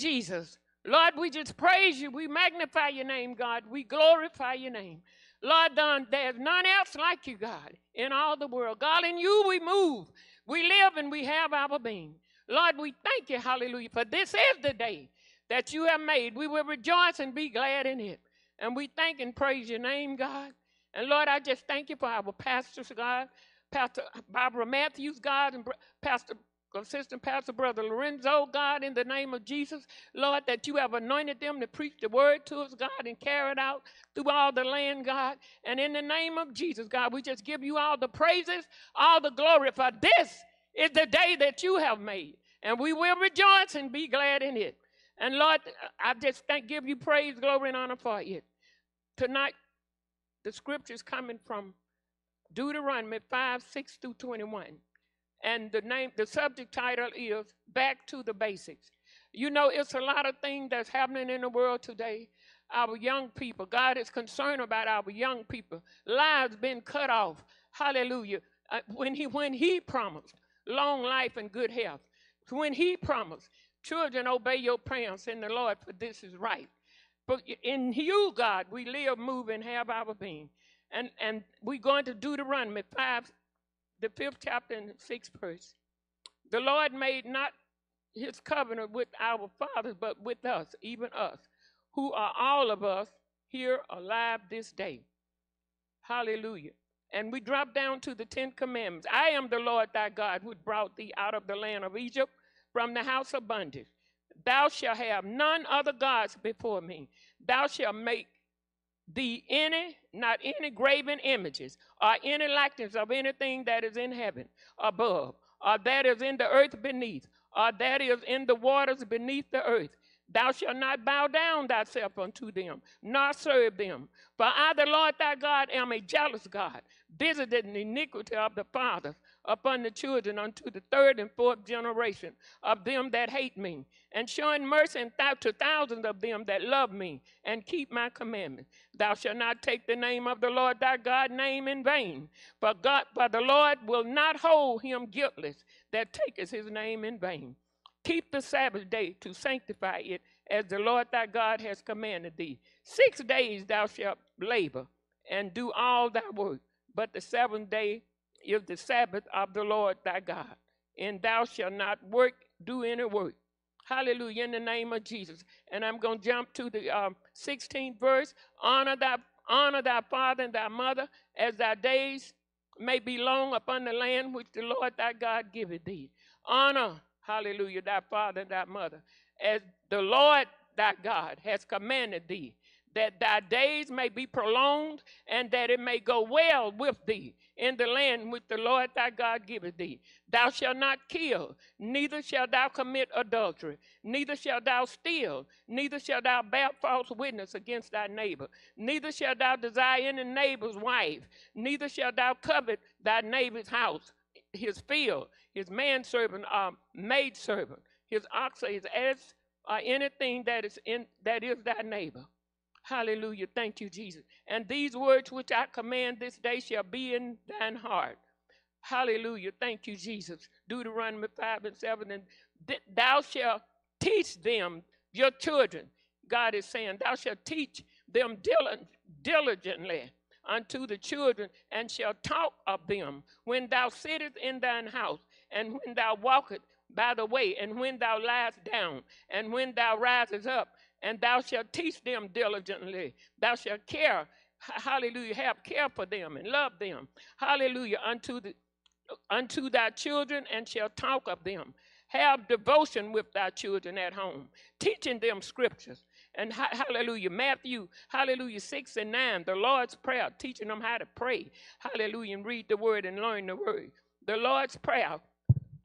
Jesus. Lord, we just praise you. We magnify your name, God. We glorify your name. Lord, there's none else like you, God, in all the world. God, in you we move. We live and we have our being. Lord, we thank you, hallelujah, for this is the day that you have made. We will rejoice and be glad in it. And we thank and praise your name, God. And Lord, I just thank you for our pastors, God, Pastor Barbara Mathews, God, and Pastor Assistant Pastor Brother Lorenza, God, in the name of Jesus, Lord, that you have anointed them to preach the word to us, God, and carry it out through all the land, God. And in the name of Jesus, God, we just give you all the praises, all the glory, for this is the day that you have made. And we will rejoice and be glad in it. And Lord, I just thank, give you praise, glory, and honor for it. Tonight, the scriptures coming from Deuteronomy 5, 6 through 21. And the name, the subject title is Back to the Basics. You know, it's a lot of things that's happening in the world today. Our young people, God is concerned about our young people. Lives been cut off. Hallelujah. Uh, when he when he promised long life and good health, when he promised, children obey your parents in the Lord, for this is right. But in you, God, we live, move, and have our being. And and we're going to do the Deuteronomy 5, the fifth chapter and sixth verse. The Lord made not his covenant with our fathers, but with us, even us, who are all of us here alive this day. Hallelujah. And we drop down to the Ten Commandments. I am the Lord thy God who brought thee out of the land of Egypt from the house of bondage. Thou shalt have none other gods before me. Thou shalt make the any, not any graven images, or any likeness of anything that is in heaven above, or that is in the earth beneath, or that is in the waters beneath the earth. Thou shalt not bow down thyself unto them, nor serve them. For I, the Lord thy God, am a jealous God, visiting the iniquity of the fathers upon the children unto the third and fourth generation of them that hate me, and showing mercy to thousands of them that love me and keep my commandments. Thou shalt not take the name of the Lord thy God name in vain, for God, for the Lord will not hold him guiltless that taketh his name in vain. Keep the Sabbath day to sanctify it, as the Lord thy God has commanded thee. Six days thou shalt labor and do all thy work, but the seventh day is the Sabbath of the Lord thy God, and thou shalt not work, do any work. Hallelujah, in the name of Jesus. And I'm going to jump to the um, 16th verse. Honor thy, honor thy father and thy mother, as thy days may be long upon the land which the Lord thy God giveth thee. Honor, hallelujah, thy father and thy mother, as the Lord thy God has commanded thee that thy days may be prolonged and that it may go well with thee in the land which the Lord thy God giveth thee. Thou shalt not kill, neither shalt thou commit adultery, neither shalt thou steal, neither shalt thou bear false witness against thy neighbor, neither shalt thou desire any neighbor's wife, neither shalt thou covet thy neighbor's house, his field, his manservant or um, maidservant, his ox his ass, or anything that is in that is thy neighbor. Hallelujah. Thank you, Jesus. And these words which I command this day shall be in thine heart. Hallelujah. Thank you, Jesus. Deuteronomy 5 and 7. And th- thou shalt teach them, your children. God is saying, Thou shalt teach them diligently unto the children, and shall talk of them when thou sittest in thine house, and when thou walkest by the way, and when thou liest down, and when thou risest up, and thou shalt teach them diligently. Thou shalt care, hallelujah, have care for them and love them, hallelujah, unto the unto thy children and shall talk of them. Have devotion with thy children at home, teaching them scriptures. And hallelujah, Matthew, hallelujah, 6 and 9, the Lord's Prayer, teaching them how to pray. Hallelujah, and read the word and learn the word. The Lord's Prayer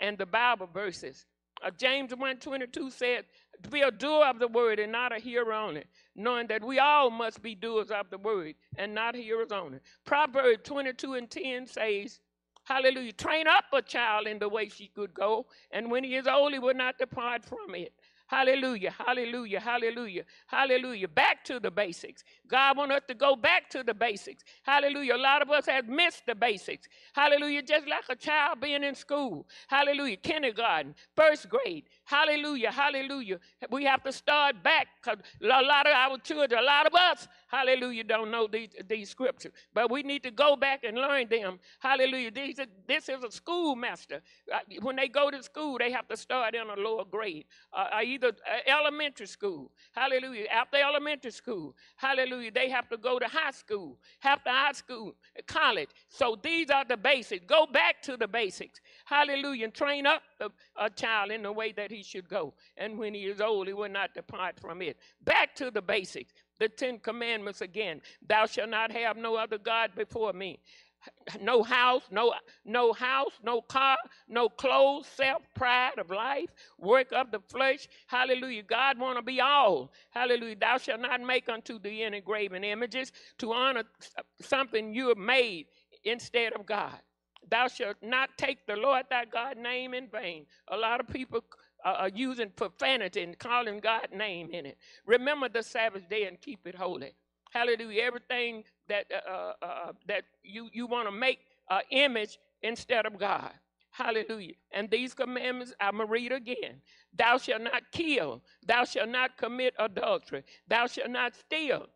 and the Bible verses. Uh, James 1.22 said, to be a doer of the word and not a hearer only, knowing that we all must be doers of the word and not hearers only. Proverbs 22 and 10 says, Hallelujah, train up a child in the way she could go, and when he is old, he will not depart from it. Hallelujah, hallelujah, hallelujah, hallelujah. Back to the basics. God wants us to go back to the basics. Hallelujah. A lot of us have missed the basics. Hallelujah. Just like a child being in school. Hallelujah. Kindergarten, first grade. Hallelujah, hallelujah. We have to start back because a lot of our children, a lot of us, hallelujah, don't know these, these scriptures. But we need to go back and learn them. Hallelujah. These this is a schoolmaster. Uh, when they go to school, they have to start in a lower grade. Uh, either either elementary school, hallelujah, after elementary school, hallelujah, they have to go to high school, after high school, college. So these are the basics. Go back to the basics, hallelujah, and train up a, a child in the way that he should go. And when he is old, he will not depart from it. Back to the basics the Ten Commandments again. Thou shalt not have no other God before me no house, no, no house, no car, no clothes, self, pride of life, work of the flesh. Hallelujah. God want to be all. Hallelujah. Thou shalt not make unto thee any graven images to honor something you have made instead of God. Thou shalt not take the Lord thy God name in vain. A lot of people are using profanity and calling God name in it. Remember the Sabbath day and keep it holy. Hallelujah. Everything that uh, uh, uh that you you want to make an image instead of God. Hallelujah. And these commandments, I'm going to read again. Thou shalt not kill. Thou shalt not commit adultery. Thou shalt not steal.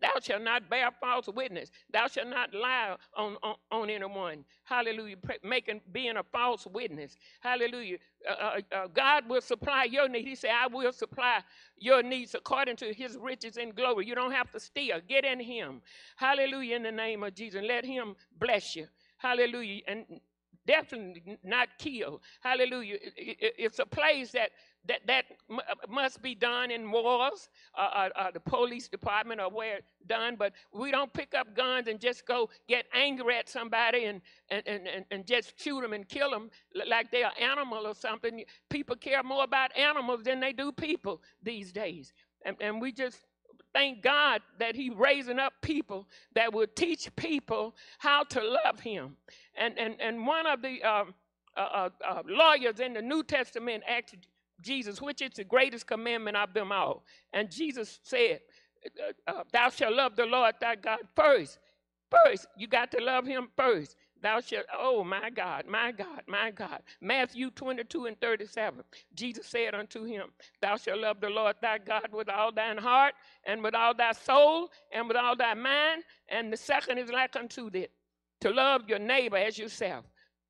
Thou shalt not bear false witness. Thou shalt not lie on, on, on anyone. Hallelujah. Making being a false witness. Hallelujah. Uh, uh, uh, God will supply your need. He said, I will supply your needs according to his riches and glory. You don't have to steal. Get in him. Hallelujah. In the name of Jesus. Let him bless you. Hallelujah. And definitely not kill. Hallelujah. It's a place that that, that uh, must be done in wars, uh, uh, uh, the police department or where done, but we don't pick up guns and just go get angry at somebody and, and, and, and just shoot them and kill them like they're an animal or something. People care more about animals than they do people these days. And, and we just thank God that He's raising up people that will teach people how to love Him. And, and, and one of the um, uh, uh, uh, lawyers in the New Testament asked Jesus, which is the greatest commandment of them all. And Jesus said, uh, uh, Thou shalt love the Lord thy God first. First, you got to love him first. Thou shalt, oh my God, my God, my God. Matthew 22 and 37. Jesus said unto him, Thou shalt love the Lord thy God with all thine heart, and with all thy soul, and with all thy mind. And the second is like unto thee, to love your neighbor as yourself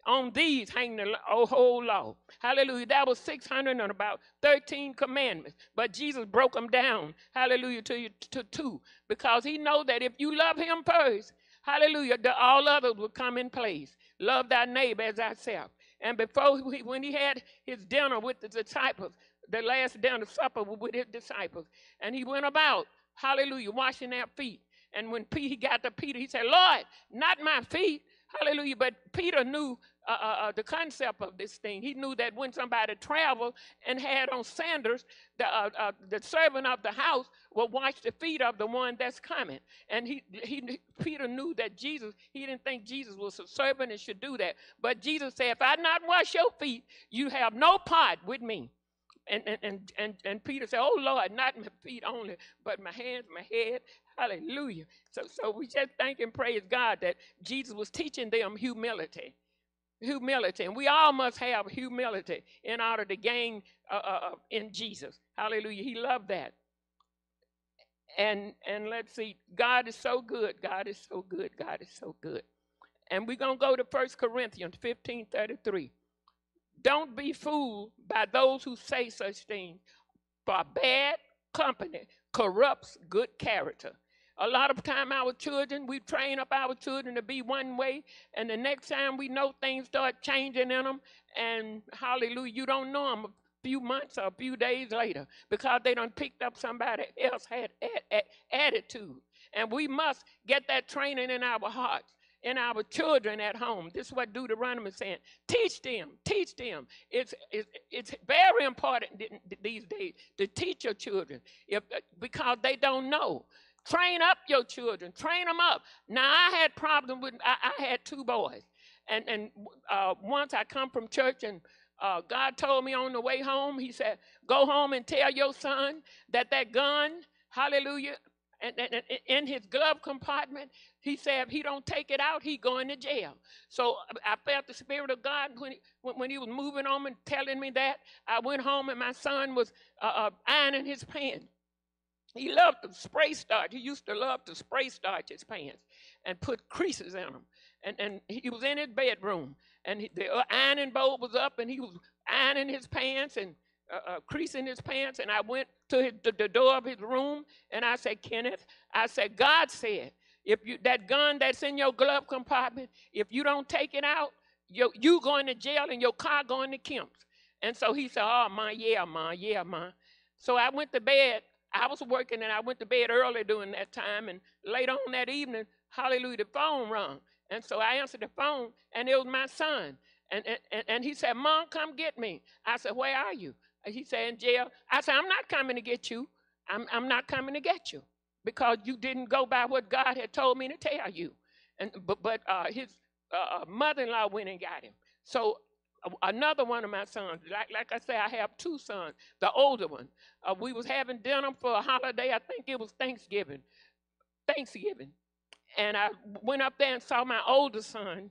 on these hang the oh, whole law. Hallelujah. That was 600 and about 13 commandments. But Jesus broke them down, hallelujah, to, you, to two. Because he know that if you love him first, hallelujah, the, all others will come in place. Love thy neighbor as thyself. And before, he, when he had his dinner with the disciples, the last dinner supper with his disciples, and he went about, hallelujah, washing their feet. And when he got to Peter, he said, Lord, not my feet. Hallelujah. But Peter knew uh, uh, uh, the concept of this thing. He knew that when somebody traveled and had on sandals, the, uh, uh, the servant of the house will wash the feet of the one that's coming. And he, he, Peter knew that Jesus, he didn't think Jesus was a servant and should do that. But Jesus said, if I not wash your feet, you have no part with me. And, and, and, and, and Peter said, Oh Lord, not my feet only, but my hands, my head. Hallelujah. So, so we just thank and praise God that Jesus was teaching them humility humility. And we all must have humility in order to gain uh, uh, uh, in Jesus. Hallelujah. He loved that. And and let's see, God is so good. God is so good. God is so good. And we're gonna go to First Corinthians 15 33. Don't be fooled by those who say such things, for bad company corrupts good character. A lot of time our children, we train up our children to be one way, and the next time we know things start changing in them, and hallelujah, you don't know them a few months or a few days later because they done picked up somebody else had attitude. And we must get that training in our hearts in our children at home. This is what Deuteronomy is saying. Teach them, teach them. It's, it's, it's very important these days to teach your children if, because they don't know. Train up your children. Train them up. Now, I had problems with, I, I had two boys. And, and uh, once I come from church and uh, God told me on the way home, He said, Go home and tell your son that that gun, hallelujah, and, and, and in his glove compartment, he said if he don't take it out, he going to jail. So I felt the spirit of God when he, when, when he was moving on and telling me that. I went home and my son was uh, uh, ironing his pants. He loved to spray starch. He used to love to spray starch his pants and put creases in them. And, and he was in his bedroom, and he, the ironing board was up, and he was ironing his pants and uh, uh, creasing his pants. And I went to his, the, the door of his room, and I said, Kenneth, I said, God said, if you that gun that's in your glove compartment, if you don't take it out, you you going to jail and your car going to Kemp's. And so he said, Oh my, yeah, ma, yeah, ma. So I went to bed I was working and I went to bed early during that time. And later on that evening, hallelujah, the phone rang. And so I answered the phone, and it was my son. And, and, and he said, Mom, come get me. I said, Where are you? He said, In jail. I said, I'm not coming to get you. I'm, I'm not coming to get you because you didn't go by what God had told me to tell you. And, but but uh, his uh, uh mother in law went and got him. So another one of my sons like, like i say i have two sons the older one uh, we was having dinner for a holiday i think it was thanksgiving thanksgiving and i went up there and saw my older son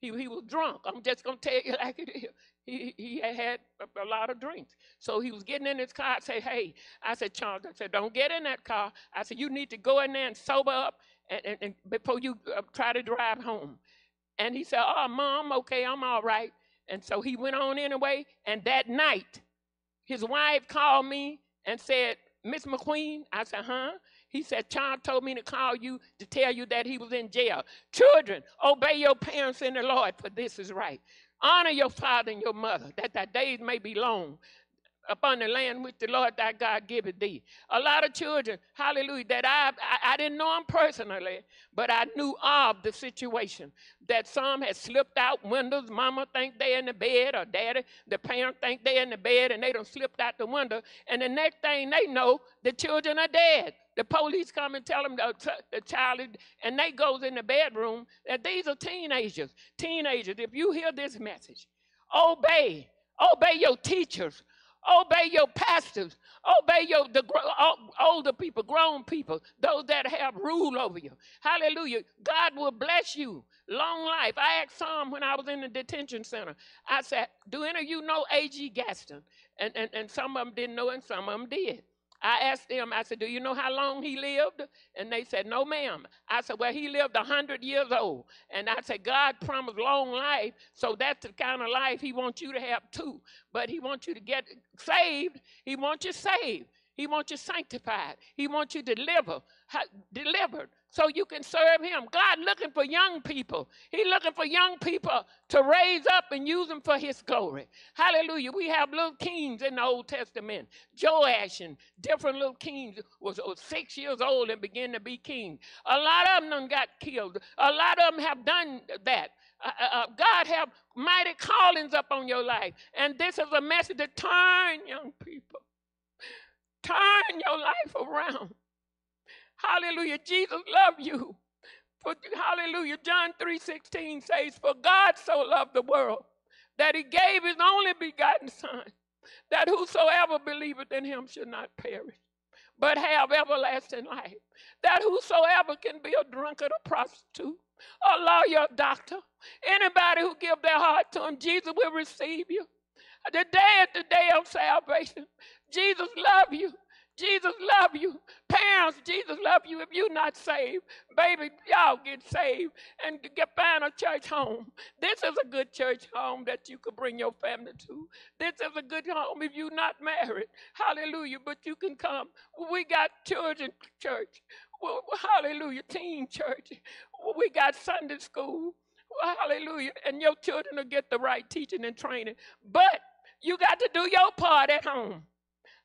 he, he was drunk i'm just going to tell you like it is he, he had a, a, lot of drinks so he was getting in his car i said hey i said charles i said don't get in that car i said you need to go in there and sober up and, and, and before you uh, try to drive home and he said oh mom okay i'm all right and so he went on anyway. And that night, his wife called me and said, Miss McQueen, I said, huh? He said, Charles told me to call you to tell you that he was in jail. Children, obey your parents in the Lord, for this is right. Honor your father and your mother, that thy days may be long upon the land which the Lord thy God giveth thee. A lot of children, hallelujah, that I, I, I didn't know them personally, but I knew of the situation. That some had slipped out windows. Mama think they in the bed, or daddy, the parent think they in the bed, and they don't slipped out the window. And the next thing they know, the children are dead. The police come and tell them uh, the, the uh, child, and they goes in the bedroom. That these are teenagers. Teenagers, if you hear this message, obey. Obey your teachers. Obey your pastors. Obey your the older people, grown people, those that have rule over you. Hallelujah. God will bless you. Long life. I asked some when I was in the detention center. I said, Do any of you know A.G. Gaston? And, and, and some of them didn't know, and some of them did. I asked them, I said, Do you know how long he lived? And they said, No, ma'am. I said, Well, he lived 100 years old. And I said, God promised long life, so that's the kind of life he wants you to have too. But he wants you to get saved, he wants you saved. He wants you sanctified. He wants you delivered, delivered so you can serve him. God looking for young people. He looking for young people to raise up and use them for his glory. Hallelujah. We have little kings in the Old Testament. Joash and different little kings was, six years old and began to be king. A lot of them got killed. A lot of them have done that. Uh, uh, uh, God have mighty callings up on your life. And this is a message to turn young people. Turn your life around. Hallelujah. Jesus loved you. For, hallelujah. John 3:16 says, For God so loved the world that he gave his only begotten son, that whosoever believeth in him should not perish, but have everlasting life. That whosoever can be a drunkard, a prostitute, a lawyer, a doctor, anybody who give their heart to him, Jesus will receive you. The day is the day of salvation. Jesus love you. Jesus love you. Parents, Jesus love you. If you're not saved, baby, y'all get saved and get find a church home. This is a good church home that you could bring your family to. This is a good home if you're not married. Hallelujah. But you can come. We got children church. Hallelujah. Teen church. We got Sunday school. Hallelujah. And your children will get the right teaching and training. But you got to do your part at home.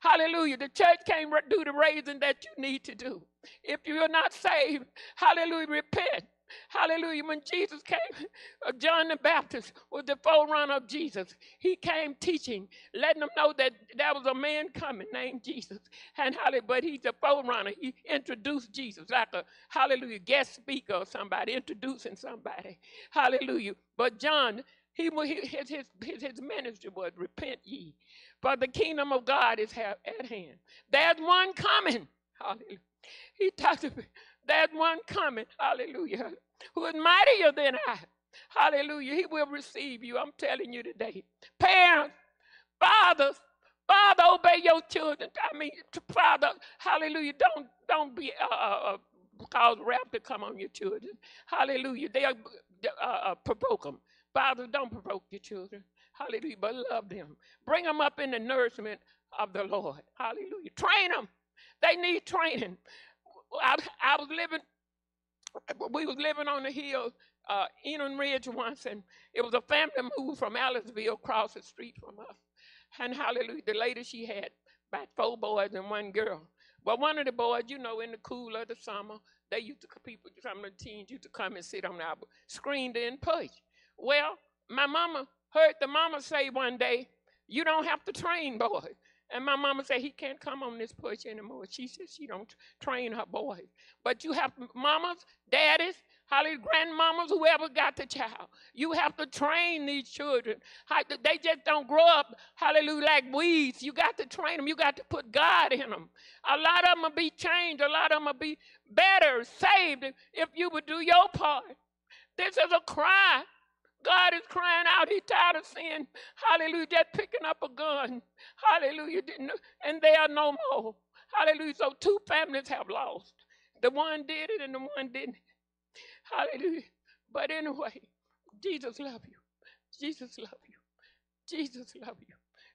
Hallelujah. The church can't do the raising that you need to do. If you're not saved, hallelujah, repent. Hallelujah. When Jesus came, uh, John the Baptist was the forerunner of Jesus. He came teaching, letting them know that there was a man coming named Jesus. And hallelujah, but he's a forerunner. He introduced Jesus like a hallelujah guest speaker or somebody introducing somebody. Hallelujah. But John He, his, his, his, his ministry was repent ye, for the kingdom of God is at hand. There's one coming. Hallelujah. He talked about there's one coming. Hallelujah. Who is mightier than I. Hallelujah. He will receive you. I'm telling you today. Parents, fathers, Father, obey your children. I mean, Father, hallelujah. Don't don't be uh, uh, uh cause wrath to come on your children. Hallelujah. They'll uh, uh, provoke them. Father, don't provoke your children. Hallelujah. But love them. Bring them up in the nourishment of the Lord. Hallelujah. Train them. They need training. I, I was living, we was living on the hill, uh, Enon Ridge once, and it was a family move from Aliceville across the street from us. And hallelujah, the lady she had about four boys and one girl. But one of the boys, you know, in the cool of the summer, they used to people, some of the teens used to come and sit on our screened in push. Well, my mama heard the mama say one day, "You don't have to train boys." And my mama said he can't come on this push anymore. She said she don't train her boys. But you have mamas, daddies, hallelujah, grandmamas, whoever got the child. You have to train these children. They just don't grow up, hallelujah, like weeds. You got to train them. You got to put God in them. A lot of them will be changed. A lot of them will be better, saved, if you would do your part. This is a cry God is crying out. He's tired of sin. Hallelujah. Just picking up a gun. Hallelujah. And they are no more. Hallelujah. So two families have lost. The one did it and the one didn't. Hallelujah. But anyway, Jesus love you. Jesus love you. Jesus love you.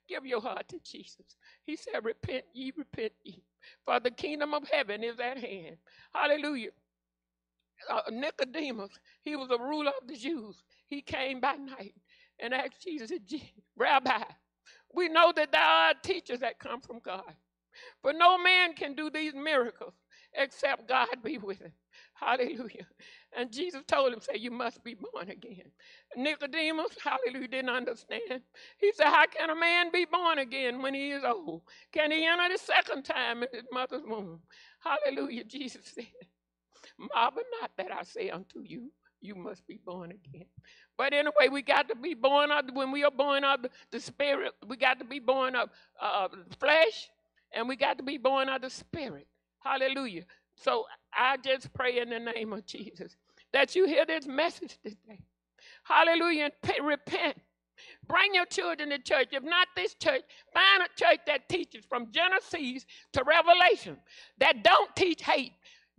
Give your heart to Jesus. He said, Repent ye, repent ye. For the kingdom of heaven is at hand. Hallelujah. Uh, Nicodemus, he was a ruler of the Jews. He came by night and asked Jesus, Rabbi, we know that there are teachers that come from God. But no man can do these miracles except God be with him. Hallelujah. And Jesus told him, say, you must be born again. Nicodemus, hallelujah, didn't understand. He said, how can a man be born again when he is old? Can he enter the second time in his mother's womb? Hallelujah, Jesus said. Marvel not that I say unto you, you must be born again. But anyway, we got to be born of, when we are born of the spirit, we got to be born of uh, flesh, and we got to be born of the spirit. Hallelujah. So I just pray in the name of Jesus that you hear this message today. Hallelujah. And repent. Bring your children to church. If not this church, find a church that teaches from Genesis to Revelation that don't teach hate.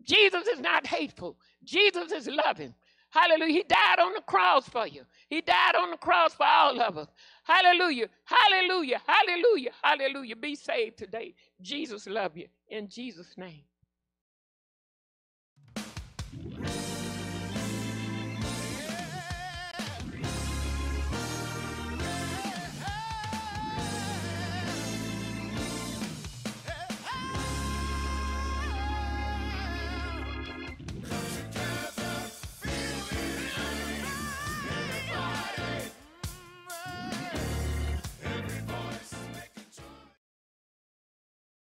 Jesus is not hateful. Jesus is loving. Hallelujah. He died on the cross for you. He died on the cross for all of us. Hallelujah. Hallelujah. Hallelujah. Hallelujah. Be saved today. Jesus love you. In Jesus' name.